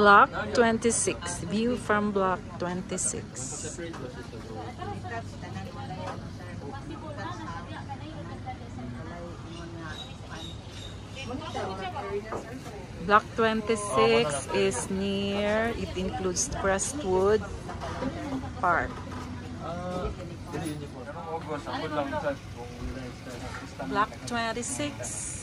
Block 26. View from Block 26. Block 26 is near, it includes Crestwood Park. Block 26.